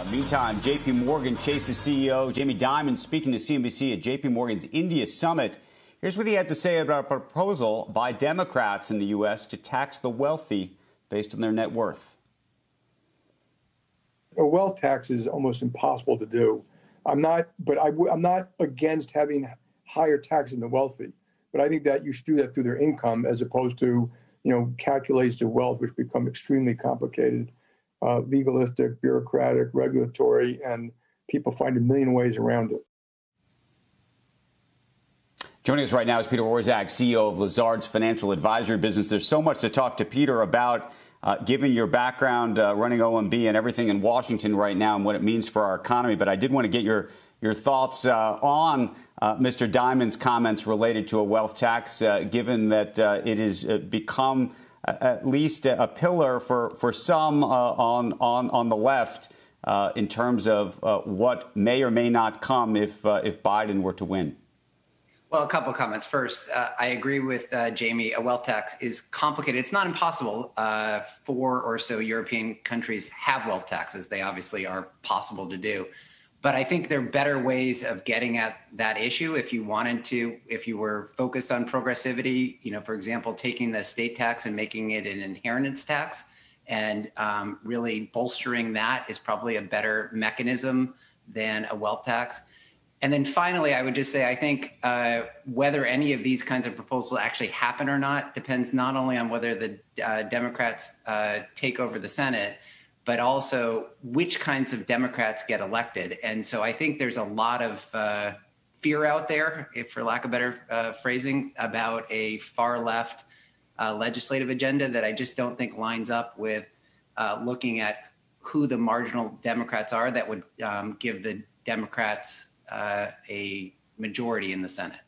Uh, meantime, JP Morgan Chase's CEO Jamie Dimon speaking to CNBC at JP Morgan's India Summit. Here's what he had to say about a proposal by Democrats in the U.S. to tax the wealthy based on their net worth. A wealth tax is almost impossible to do. I'm not, but I, am not against having higher taxes than the wealthy. But I think that you should do that through their income as opposed to, you know, calculations of wealth, which become extremely complicated, uh, legalistic, bureaucratic, regulatory, and people find a million ways around it. Joining us right now is Peter Orszag, CEO of Lazard's financial advisory business. There's so much to talk to Peter about, uh, given your background uh, running OMB and everything in Washington right now and what it means for our economy. But I did want to get your your thoughts uh, on uh, Mr. Dimon's comments related to a wealth tax, uh, given that uh, it has become at least a pillar for for some on on on the left. in terms of what may or may not come if if Biden were to win. Well, a couple of comments. First, uh, I agree with uh, Jamie. A wealth tax is complicated. It's not impossible. Uh, four or so European countries have wealth taxes. They obviously are possible to do. But I think there are better ways of getting at that issue if you wanted to, if you were focused on progressivity, you know, for example, taking the state tax and making it an inheritance tax and um, really bolstering that is probably a better mechanism than a wealth tax. And then finally, I would just say I think uh, whether any of these kinds of proposals actually happen or not depends not only on whether the uh, Democrats uh, take over the Senate, but also which kinds of Democrats get elected. And so I think there's a lot of uh, fear out there, if for lack of better uh, phrasing, about a far left uh, legislative agenda that I just don't think lines up with looking at who the marginal Democrats are that would um, give the Democrats uh, a majority in the Senate.